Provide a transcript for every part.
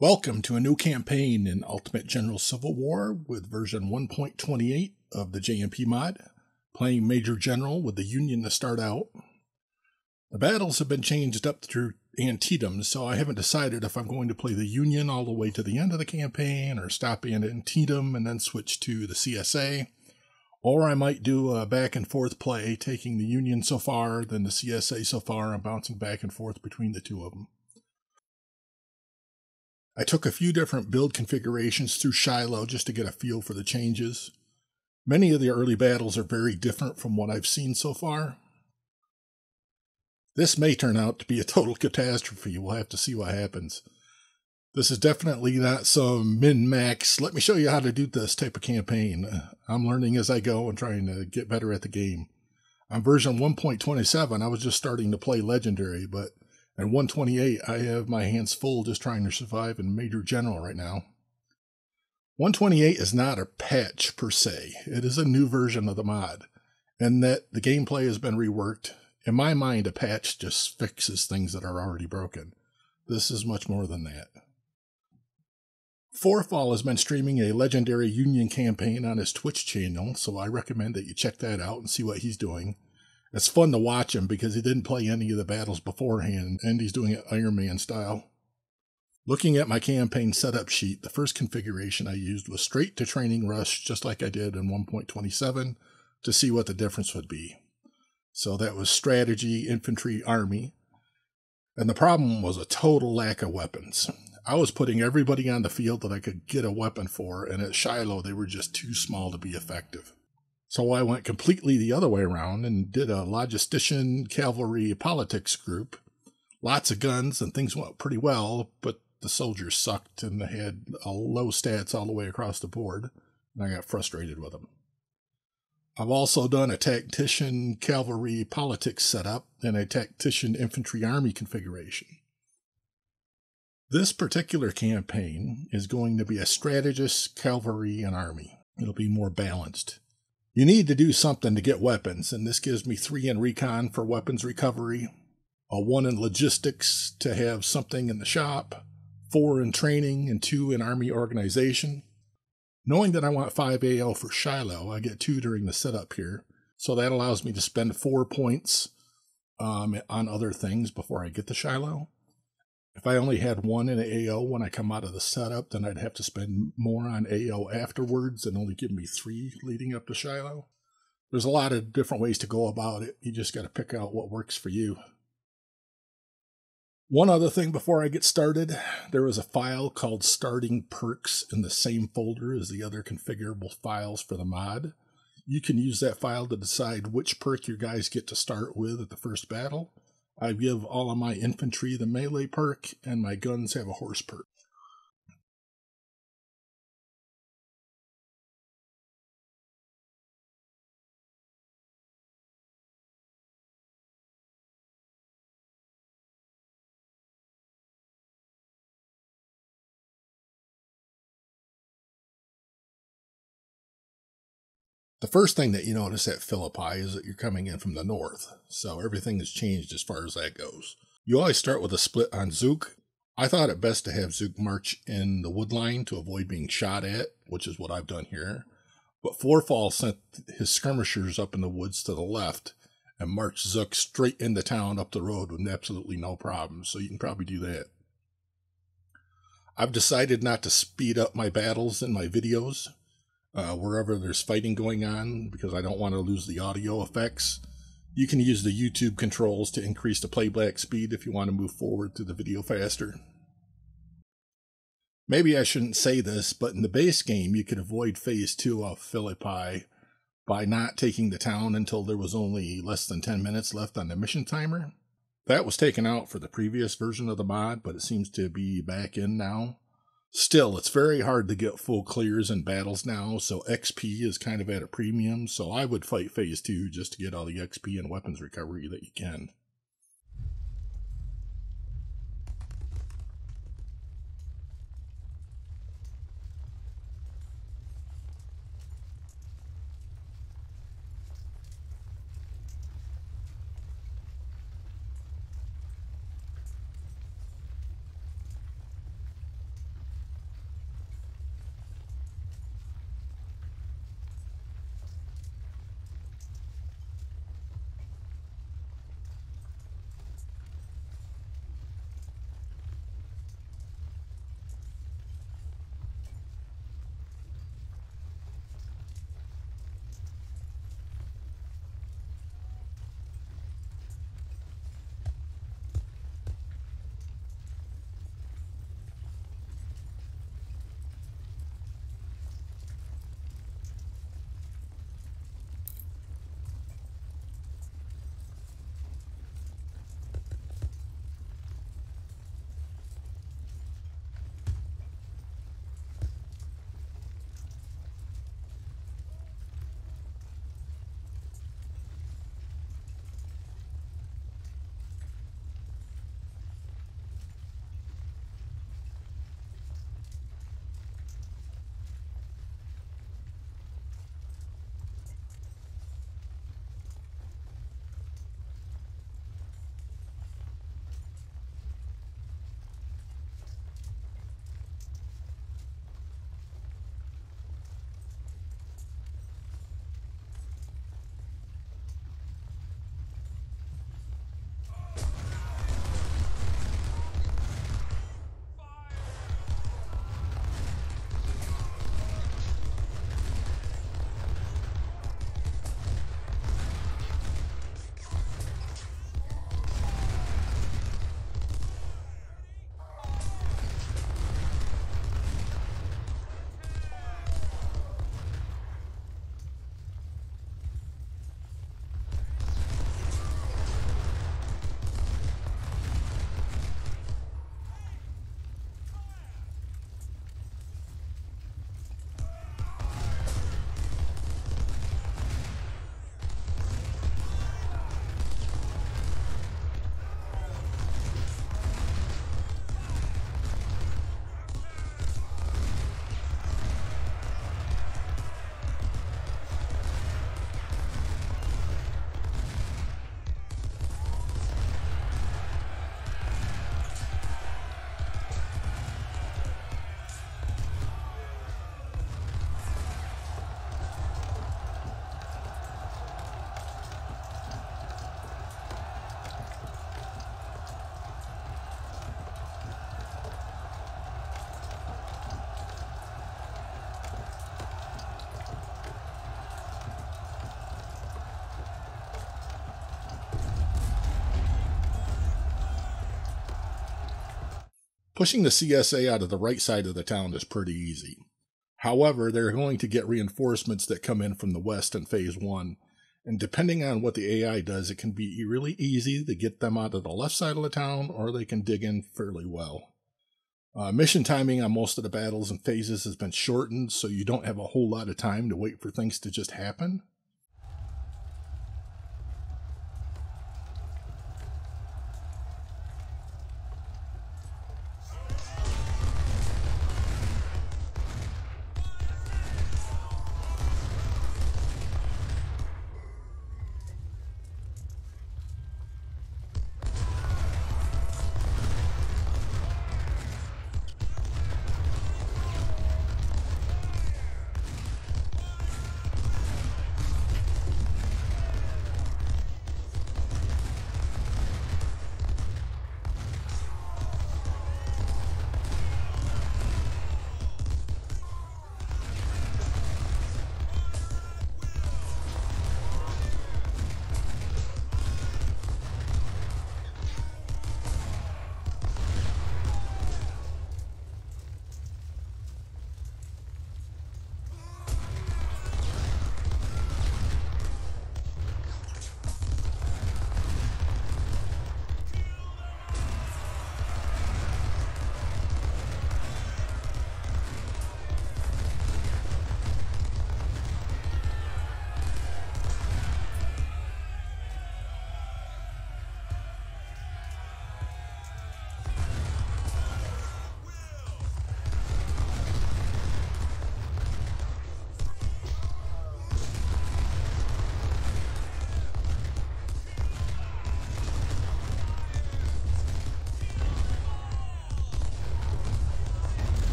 Welcome to a new campaign in Ultimate General Civil War with version 1.28 of the J&P mod, playing Major General with the Union to start out. The battles have been changed up through Antietam, so I haven't decided if I'm going to play the Union all the way to the end of the campaign or stop in Antietam and then switch to the CSA. Or I might do a back and forth play, taking the Union so far, then the CSA so far, and bouncing back and forth between the two of them. I took a few different build configurations through Shiloh just to get a feel for the changes. Many of the early battles are very different from what I've seen so far. This may turn out to be a total catastrophe. We'll have to see what happens. This is definitely not some min max, let me show you how to do this type of campaign. I'm learning as I go and trying to get better at the game. On version 1.27, I was just starting to play Legendary, but and 128, I have my hands full just trying to survive in Major General right now. 128 is not a patch per se, it is a new version of the mod, and that the gameplay has been reworked. In my mind, a patch just fixes things that are already broken. This is much more than that. Forefall has been streaming a legendary Union campaign on his Twitch channel, so I recommend that you check that out and see what he's doing. It's fun to watch him because he didn't play any of the battles beforehand, and he's doing it Iron Man style. Looking at my campaign setup sheet, the first configuration I used was straight to training rush, just like I did in 1.27, to see what the difference would be. So that was strategy, infantry, army. And the problem was a total lack of weapons. I was putting everybody on the field that I could get a weapon for, and at Shiloh, they were just too small to be effective. So I went completely the other way around and did a logistician cavalry politics group. Lots of guns and things went pretty well, but the soldiers sucked and they had uh, low stats all the way across the board, and I got frustrated with them. I've also done a tactician cavalry politics setup and a tactician infantry army configuration. This particular campaign is going to be a strategist, cavalry, and army. It'll be more balanced. You need to do something to get weapons, and this gives me three in recon for weapons recovery, a one in logistics to have something in the shop, four in training, and two in army organization. Knowing that I want 5 AO for Shiloh, I get two during the setup here, so that allows me to spend four points um, on other things before I get to Shiloh. If I only had one in AO when I come out of the setup, then I'd have to spend more on AO afterwards and only give me three leading up to Shiloh. There's a lot of different ways to go about it. You just got to pick out what works for you. One other thing before I get started, there is a file called starting perks in the same folder as the other configurable files for the mod. You can use that file to decide which perk your guys get to start with at the first battle I give all of my infantry the melee perk, and my guns have a horse perk. The first thing that you notice at Philippi is that you're coming in from the north, so everything has changed as far as that goes. You always start with a split on Zook. I thought it best to have Zook march in the wood line to avoid being shot at, which is what I've done here. But Forefall sent his skirmishers up in the woods to the left and marched Zook straight into town up the road with absolutely no problems, so you can probably do that. I've decided not to speed up my battles in my videos uh, wherever there's fighting going on because I don't want to lose the audio effects. You can use the YouTube controls to increase the playback speed if you want to move forward through the video faster. Maybe I shouldn't say this, but in the base game, you could avoid phase 2 of Philippi by not taking the town until there was only less than 10 minutes left on the mission timer. That was taken out for the previous version of the mod, but it seems to be back in now. Still, it's very hard to get full clears in battles now, so XP is kind of at a premium, so I would fight phase 2 just to get all the XP and weapons recovery that you can. Pushing the CSA out of the right side of the town is pretty easy. However, they're going to get reinforcements that come in from the west in phase one, and depending on what the AI does, it can be really easy to get them out of the left side of the town, or they can dig in fairly well. Uh, mission timing on most of the battles and phases has been shortened, so you don't have a whole lot of time to wait for things to just happen.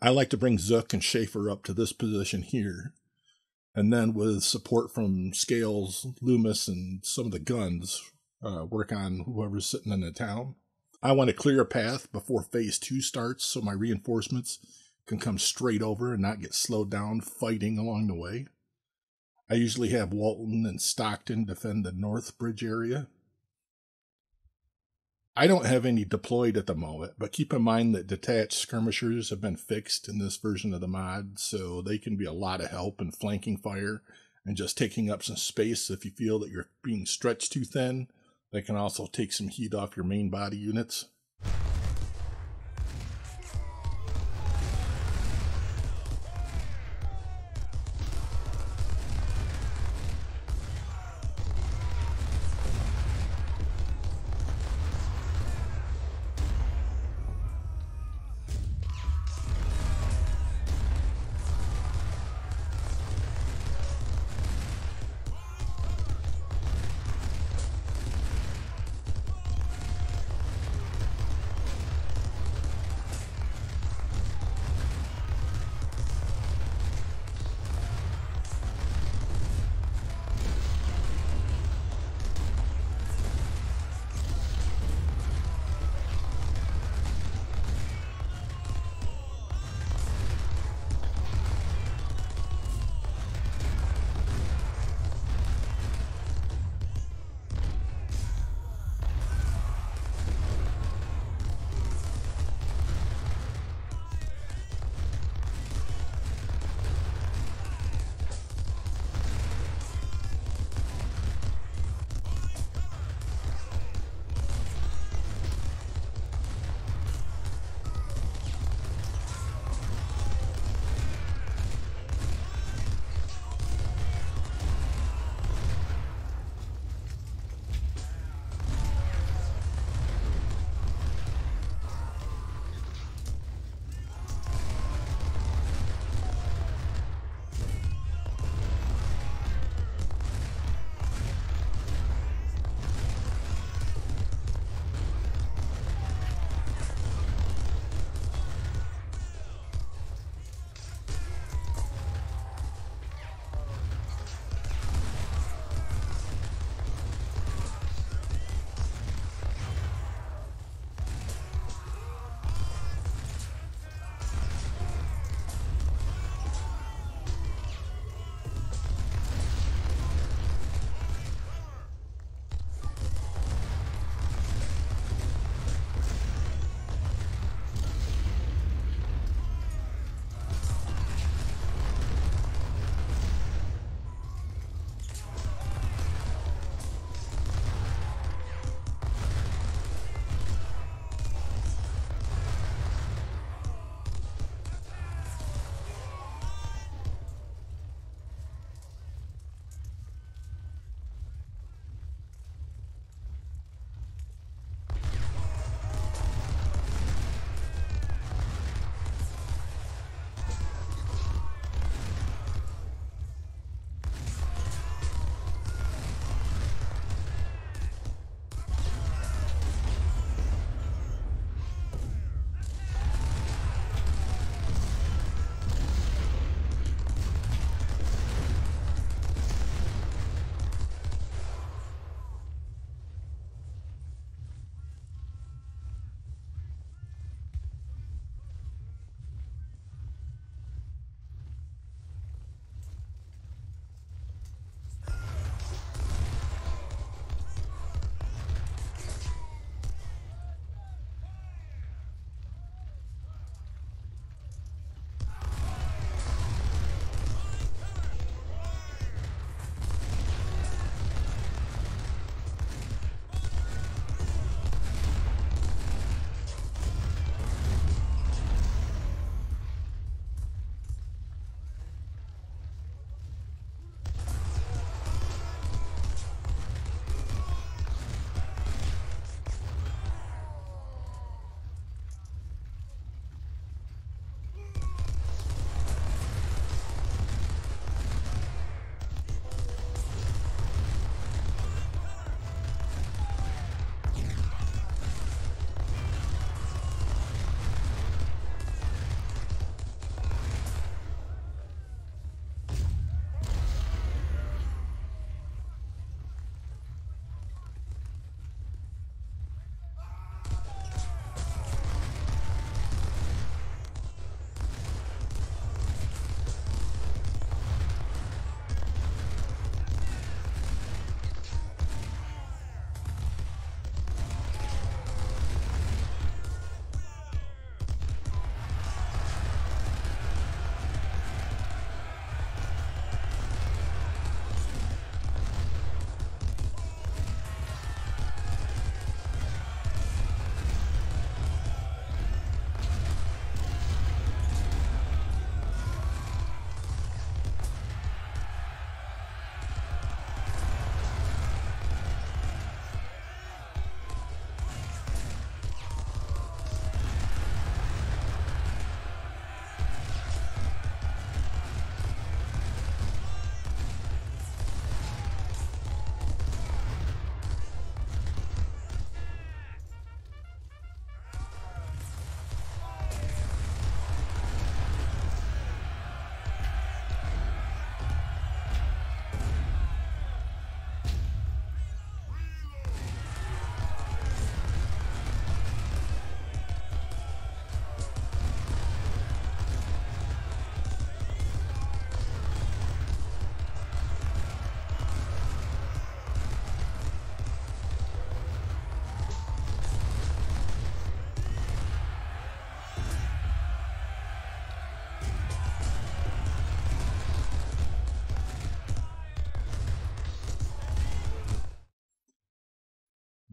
I like to bring Zook and Schaefer up to this position here. And then with support from Scales, Loomis, and some of the guns, uh, work on whoever's sitting in the town. I want to clear a path before phase two starts so my reinforcements can come straight over and not get slowed down fighting along the way. I usually have Walton and Stockton defend the North Bridge area, I don't have any deployed at the moment, but keep in mind that detached skirmishers have been fixed in this version of the mod, so they can be a lot of help in flanking fire and just taking up some space if you feel that you're being stretched too thin. They can also take some heat off your main body units.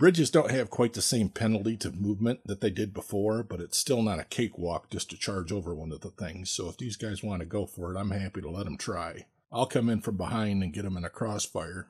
Bridges don't have quite the same penalty to movement that they did before, but it's still not a cakewalk just to charge over one of the things. So if these guys want to go for it, I'm happy to let them try. I'll come in from behind and get them in a crossfire.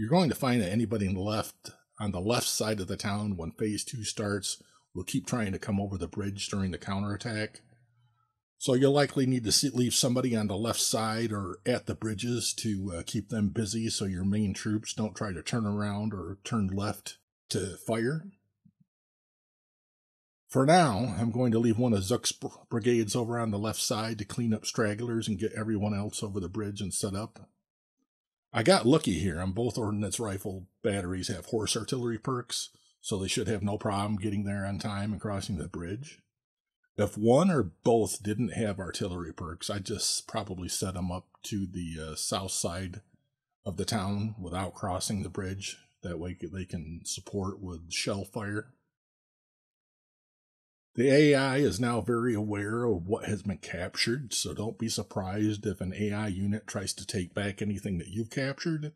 You're going to find that anybody on the left on the left side of the town when phase two starts will keep trying to come over the bridge during the counterattack. So you'll likely need to see, leave somebody on the left side or at the bridges to uh, keep them busy so your main troops don't try to turn around or turn left to fire. For now, I'm going to leave one of Zook's brigades over on the left side to clean up stragglers and get everyone else over the bridge and set up. I got lucky here on both ordnance rifle batteries have horse artillery perks, so they should have no problem getting there on time and crossing the bridge. If one or both didn't have artillery perks, I'd just probably set them up to the uh, south side of the town without crossing the bridge. That way they can support with shell fire. The AI is now very aware of what has been captured, so don't be surprised if an AI unit tries to take back anything that you've captured.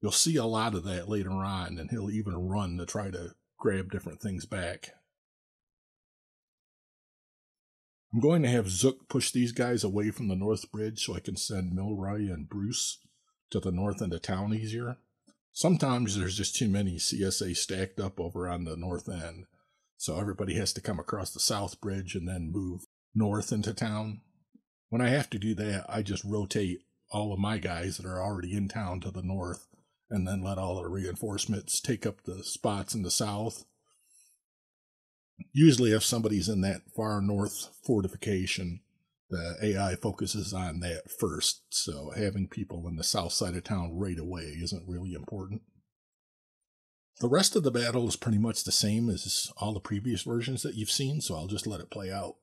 You'll see a lot of that later on, and he'll even run to try to grab different things back. I'm going to have Zook push these guys away from the North Bridge so I can send Milroy and Bruce to the north end of town easier. Sometimes there's just too many CSA stacked up over on the north end, so everybody has to come across the South Bridge and then move north into town. When I have to do that, I just rotate all of my guys that are already in town to the north and then let all the reinforcements take up the spots in the south usually if somebody's in that far north fortification, the AI focuses on that first. So having people in the south side of town right away isn't really important. The rest of the battle is pretty much the same as all the previous versions that you've seen, so I'll just let it play out.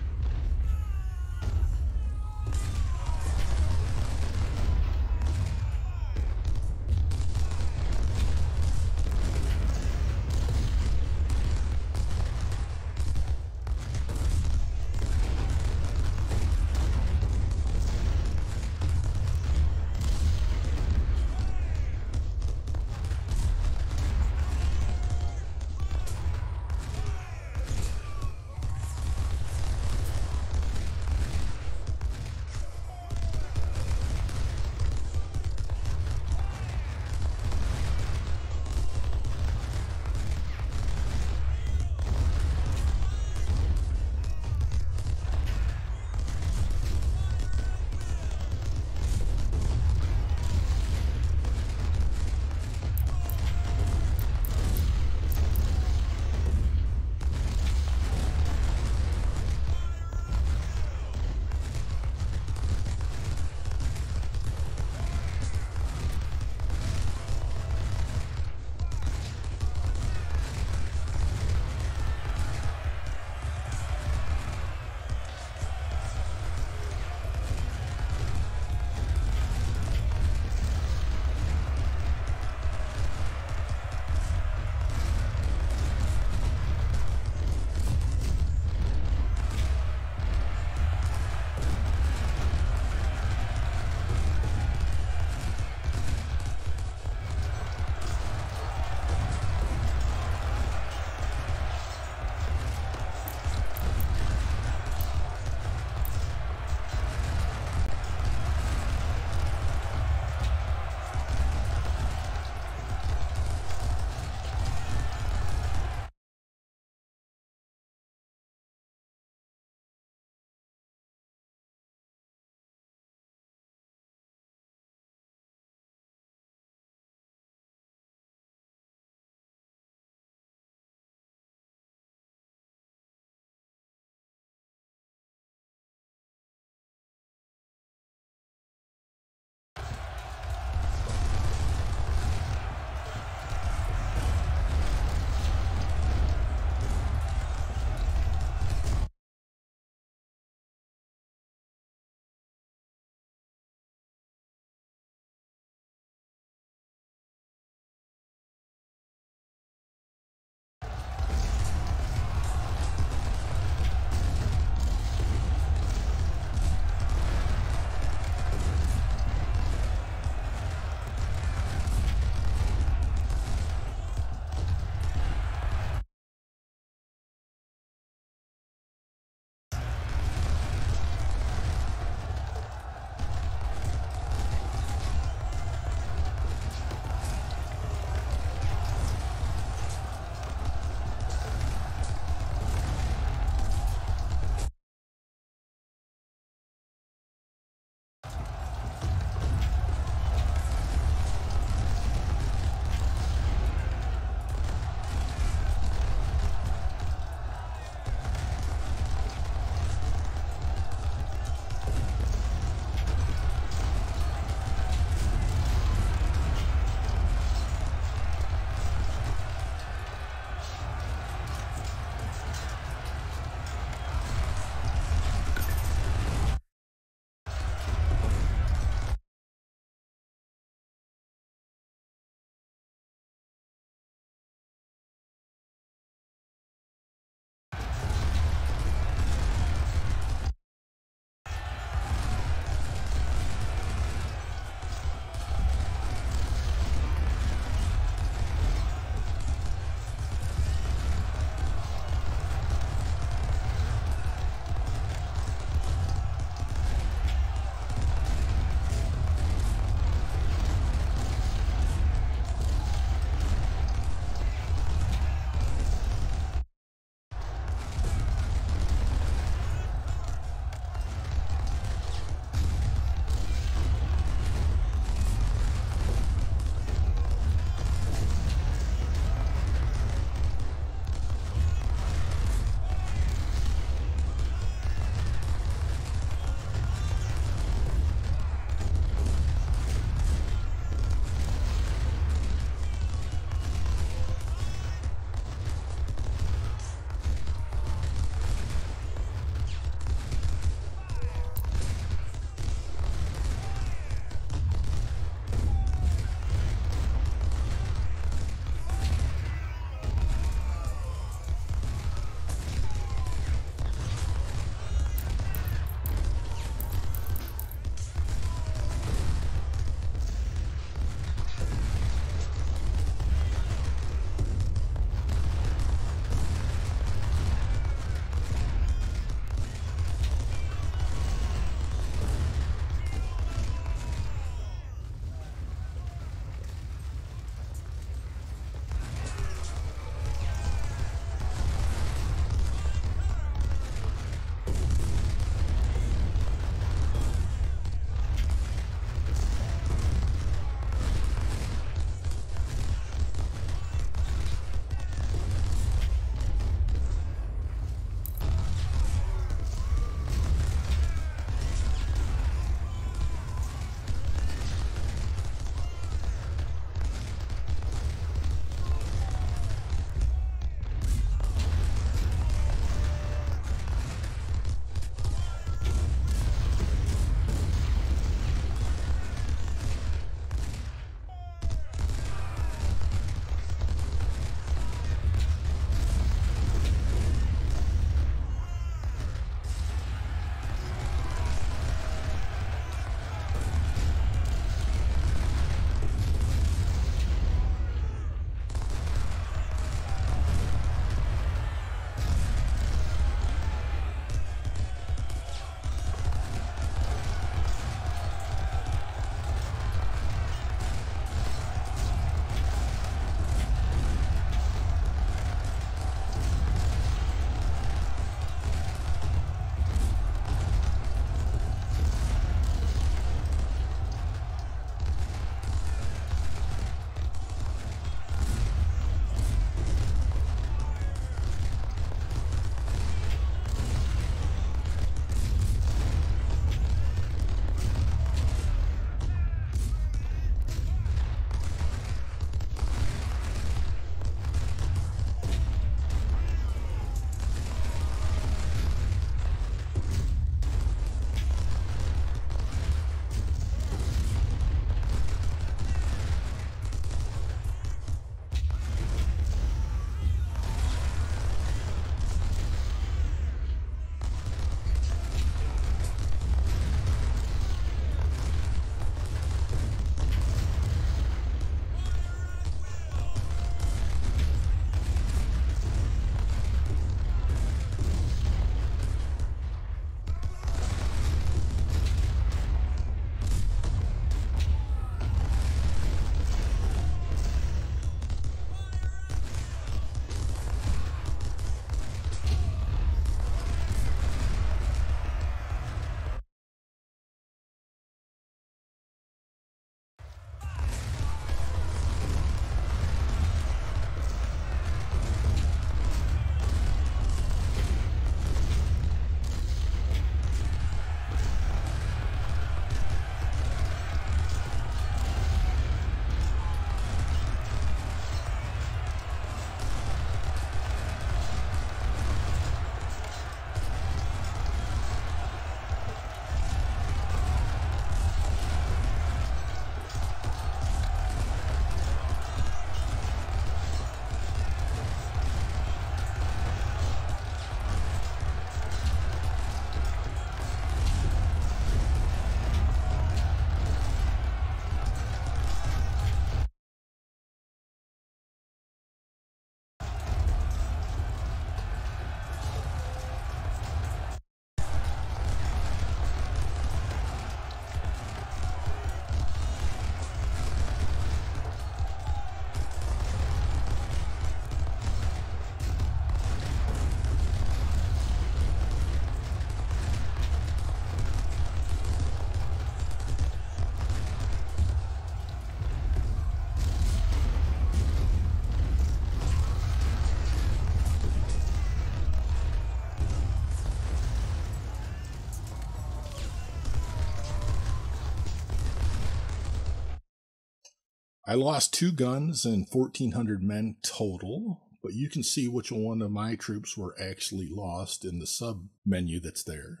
I lost two guns and 1,400 men total, but you can see which one of my troops were actually lost in the sub menu that's there.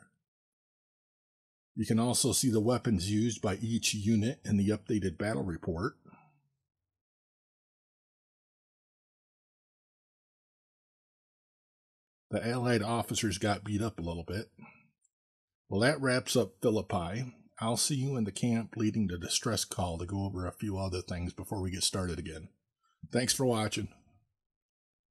You can also see the weapons used by each unit in the updated battle report. The Allied officers got beat up a little bit. Well, that wraps up Philippi. I'll see you in the camp leading the distress call to go over a few other things before we get started again. Thanks for watching.